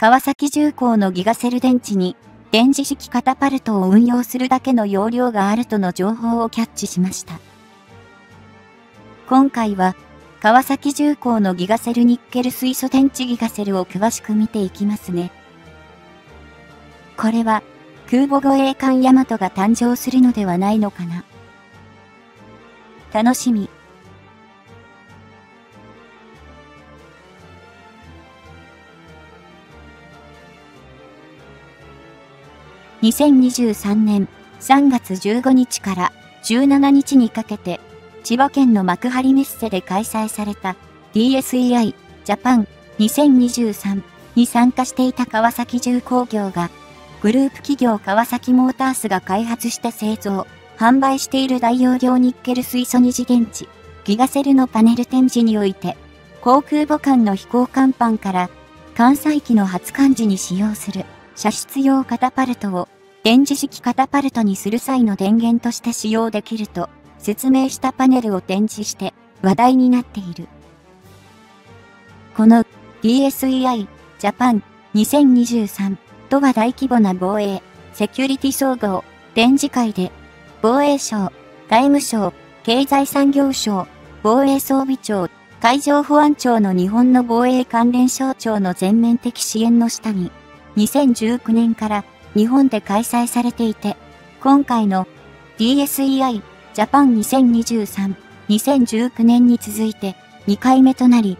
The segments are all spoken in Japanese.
川崎重工のギガセル電池に電磁式カタパルトを運用するだけの容量があるとの情報をキャッチしました。今回は川崎重工のギガセルニッケル水素電池ギガセルを詳しく見ていきますね。これは空母護衛艦ヤマトが誕生するのではないのかな。楽しみ。2023年3月15日から17日にかけて、千葉県の幕張メッセで開催された DSEI ジャパン2023に参加していた川崎重工業が、グループ企業川崎モータースが開発した製造、販売している大容量ニッケル水素二次元池、ギガセルのパネル展示において、航空母艦の飛行甲板から関西機の発艦時に使用する射出用カタパルトを電磁式カタパルトにする際の電源として使用できると説明したパネルを展示して話題になっている。この DSEI ジャパン2023とは大規模な防衛、セキュリティ総合、展示会で防衛省、外務省、経済産業省、防衛装備庁、海上保安庁の日本の防衛関連省庁の全面的支援の下に、2019年から日本で開催されていて、今回の DSEI ジャパン2023、2019年に続いて2回目となり、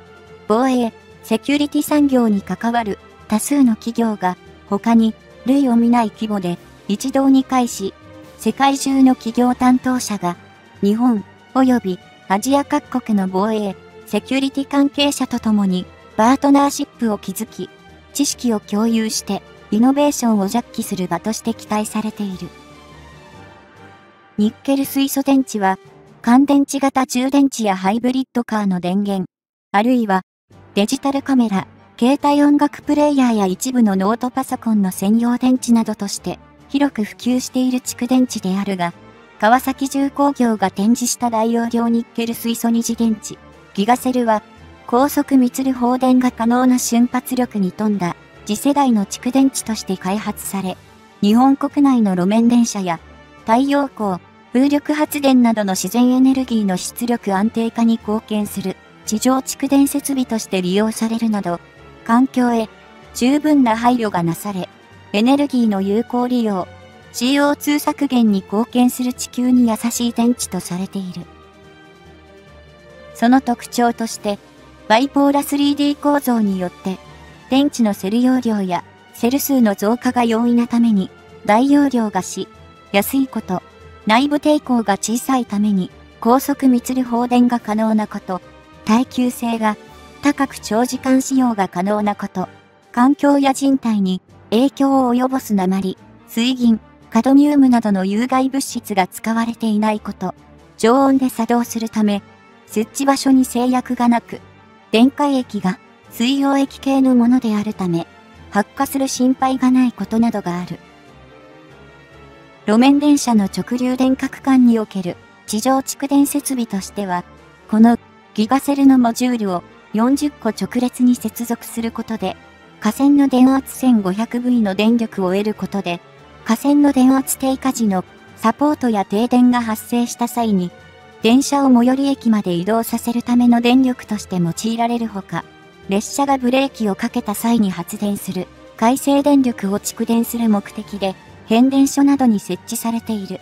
防衛、セキュリティ産業に関わる多数の企業が他に類を見ない規模で一堂に会し、世界中の企業担当者が日本及びアジア各国の防衛、セキュリティ関係者と共にパートナーシップを築き、知識を共有してイノベーションをジャッキする場として期待されている。ニッケル水素電池は、乾電池型充電池やハイブリッドカーの電源、あるいはデジタルカメラ、携帯音楽プレイヤーや一部のノートパソコンの専用電池などとして広く普及している蓄電池であるが、川崎重工業が展示した大容量ニッケル水素二次電池、ギガセルは、高速密る放電が可能な瞬発力に富んだ次世代の蓄電池として開発され、日本国内の路面電車や太陽光、風力発電などの自然エネルギーの出力安定化に貢献する地上蓄電設備として利用されるなど、環境へ十分な配慮がなされ、エネルギーの有効利用、CO2 削減に貢献する地球に優しい電池とされている。その特徴として、バイポーラ 3D 構造によって電池のセル容量やセル数の増加が容易なために大容量がしやすいこと、内部抵抗が小さいために高速密る放電が可能なこと、耐久性が高く長時間使用が可能なこと、環境や人体に影響を及ぼす鉛、水銀、カドミウムなどの有害物質が使われていないこと、常温で作動するため、設置場所に制約がなく、電解液が水溶液系のものであるため、発火する心配がないことなどがある。路面電車の直流電角管における地上蓄電設備としては、このギガセルのモジュールを40個直列に接続することで、架線の電圧 1500V の電力を得ることで、架線の電圧低下時のサポートや停電が発生した際に、電車を最寄り駅まで移動させるための電力として用いられるほか、列車がブレーキをかけた際に発電する、回生電力を蓄電する目的で、変電所などに設置されている。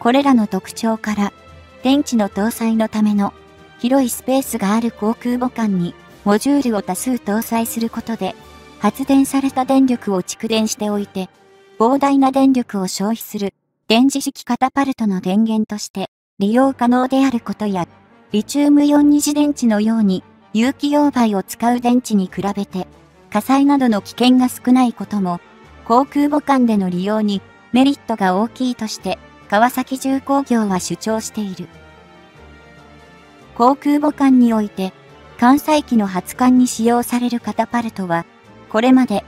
これらの特徴から、電池の搭載のための広いスペースがある航空母艦にモジュールを多数搭載することで、発電された電力を蓄電しておいて、膨大な電力を消費する電磁式カタパルトの電源として利用可能であることや、リチウムイオン二次電池のように有機溶媒を使う電池に比べて、火災などの危険が少ないことも、航空母艦での利用にメリットが大きいとして、川崎重工業は主張している。航空母艦において、関西機の発艦に使用されるカタパルトは、これまで、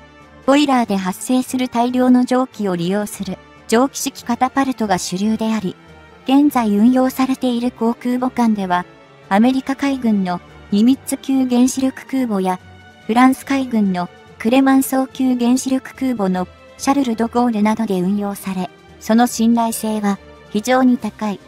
ボイラーで発生する大量の蒸気を利用する蒸気式カタパルトが主流であり、現在運用されている航空母艦では、アメリカ海軍のニミッツ級原子力空母や、フランス海軍のクレマン層級原子力空母のシャルル・ド・ゴールなどで運用され、その信頼性は非常に高い。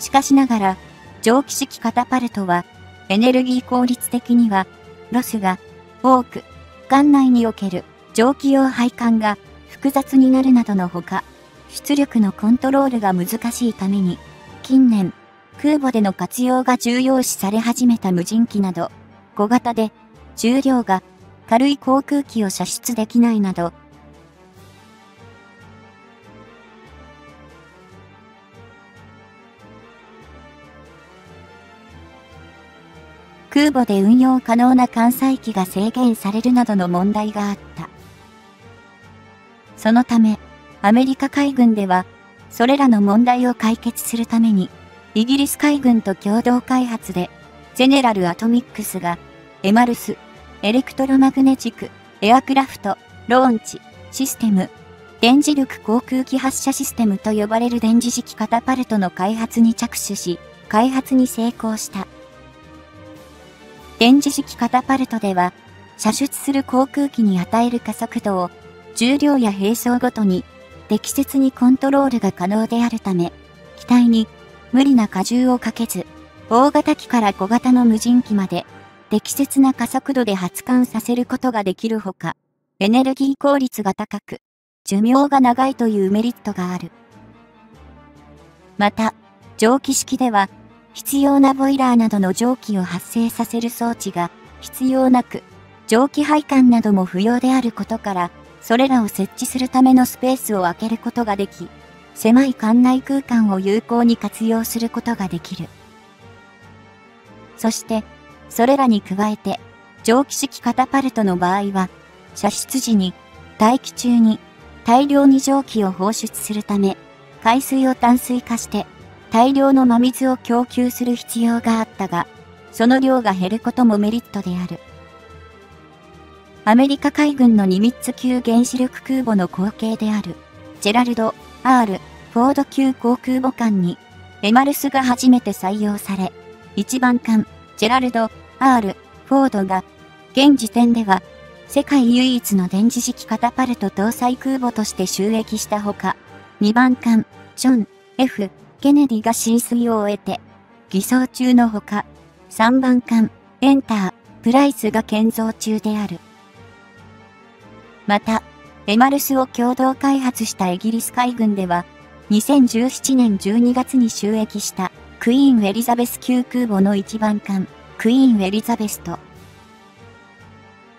しかしながら、蒸気式カタパルトは、エネルギー効率的には、ロスが多く、艦内における蒸気用配管が複雑になるなどのほか、出力のコントロールが難しいために、近年、空母での活用が重要視され始めた無人機など、小型で重量が軽い航空機を射出できないなど、空母で運用可能な艦載機が制限されるなどの問題があった。そのため、アメリカ海軍では、それらの問題を解決するために、イギリス海軍と共同開発で、ゼネラルアトミックスが、 EMALS、Electromagnetic、Aircraft、Launch、System、電磁力航空機発射システムと呼ばれる電磁式カタパルトの開発に着手し、開発に成功した。電磁式カタパルトでは、射出する航空機に与える加速度を、重量や並走ごとに、適切にコントロールが可能であるため、機体に無理な荷重をかけず、大型機から小型の無人機まで、適切な加速度で発艦させることができるほか、エネルギー効率が高く、寿命が長いというメリットがある。また、蒸気式では、必要なボイラーなどの蒸気を発生させる装置が必要なく、蒸気配管なども不要であることから、それらを設置するためのスペースを空けることができ、狭い館内空間を有効に活用することができる。そして、それらに加えて、蒸気式カタパルトの場合は、射出時に、大気中に大量に蒸気を放出するため、海水を淡水化して大量の真水を供給する必要があったが、その量が減ることもメリットである。アメリカ海軍のニミッツ級原子力空母の後継である、ジェラルド・ R・ フォード級航空母艦に、エマルスが初めて採用され、一番艦、ジェラルド・ R・ フォードが、現時点では、世界唯一の電磁式カタパルト搭載空母として収益したほか、2番艦、ジョン・ F・ ケネディが進水を終えて、艤装中のほか、3番艦、エンタープライズが建造中である。また、 EMALS を共同開発したイギリス海軍では、2017年12月に就役したクイーン・エリザベス級空母の一番艦、クイーン・エリザベスと、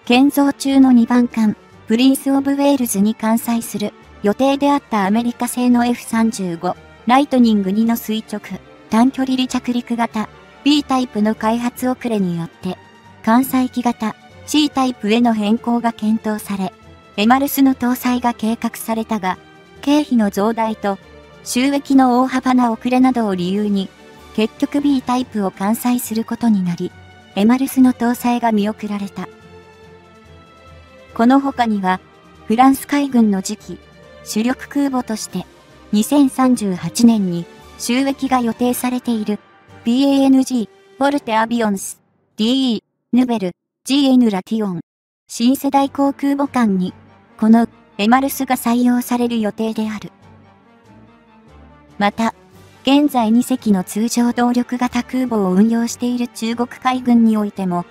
建造中の2番艦、プリンス・オブ・ウェールズに艦載する予定であったアメリカ製の F35 ライトニング2の垂直、短距離離着陸型 B タイプの開発遅れによって、関西機型 C タイプへの変更が検討され、エマルスの搭載が計画されたが、経費の増大と収益の大幅な遅れなどを理由に、結局 B タイプを完済することになり、エマルスの搭載が見送られた。この他には、フランス海軍の次期、主力空母として、2038年に収益が予定されている PANG、フォルテアビオンス、DE、ヌベル、GN ラティオン、新世代航空母艦に、このエマルスが採用される予定である。また、現在2隻の通常動力型空母を運用している中国海軍においても、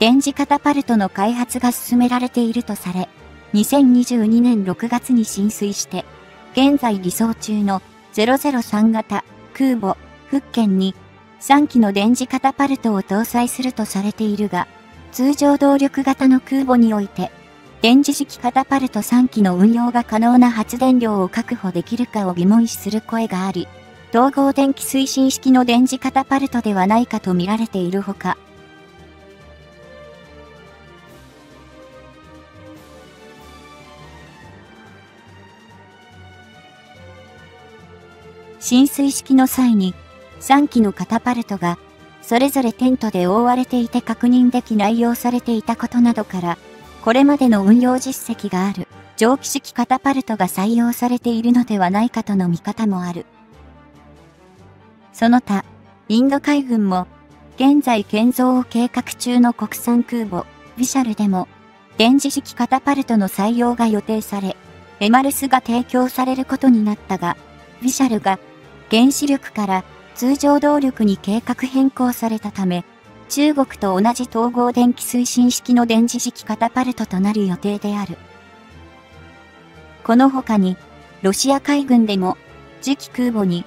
電磁カタパルトの開発が進められているとされ、2022年6月に浸水して、現在偽装中の003型空母福建に3機の電磁カタパルトを搭載するとされているが、通常動力型の空母において、電磁式カタパルト3機の運用が可能な発電量を確保できるかを疑問視する声があり、統合電気推進式の電磁カタパルトではないかと見られているほか、浸水式の際に3機のカタパルトがそれぞれテントで覆われていて確認でき内容されていたことなどから、これまでの運用実績がある蒸気式カタパルトが採用されているのではないかとの見方もある。その他、インド海軍も、現在建造を計画中の国産空母、ビシャルでも、電磁式カタパルトの採用が予定され、エマルスが提供されることになったが、ビシャルが原子力から通常動力に計画変更されたため、中国と同じ統合電気推進式の電磁式カタパルトとなる予定である。この他に、ロシア海軍でも、次期空母に、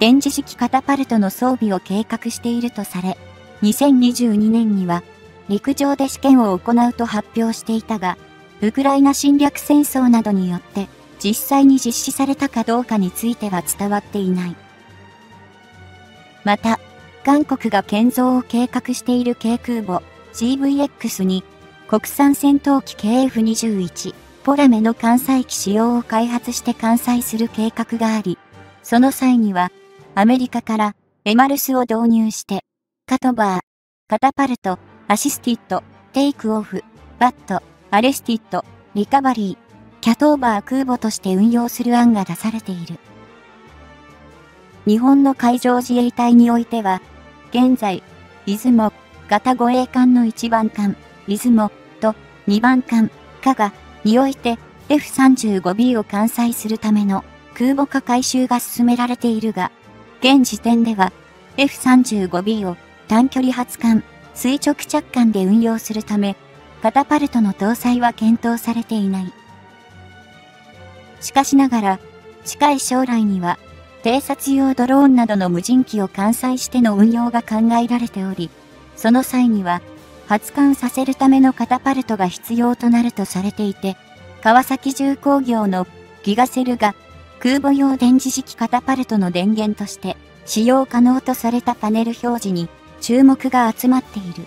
電磁式カタパルトの装備を計画しているとされ、2022年には、陸上で試験を行うと発表していたが、ウクライナ侵略戦争などによって、実際に実施されたかどうかについては伝わっていない。また、韓国が建造を計画している軽空母 GVX に国産戦闘機 KF21 ポラメの艦載機使用を開発して艦載する計画があり、その際にはアメリカからエマルスを導入してカトバー、Catapult、Assisted、Takeoff、But、Arrested、Recovery、CATOBAR 空母として運用する案が出されている。日本の海上自衛隊においては、現在、いずも型護衛艦の1番艦、いずもと2番艦、かがにおいて F35B を艦載するための空母化改修が進められているが、現時点では F35B を短距離発艦、垂直着艦で運用するため、カタパルトの搭載は検討されていない。しかしながら、近い将来には偵察用ドローンなどの無人機を艦載しての運用が考えられており、その際には、発艦させるためのカタパルトが必要となるとされていて、川崎重工業のギガセルが空母用電磁式カタパルトの電源として使用可能とされたパネル表示に注目が集まっている。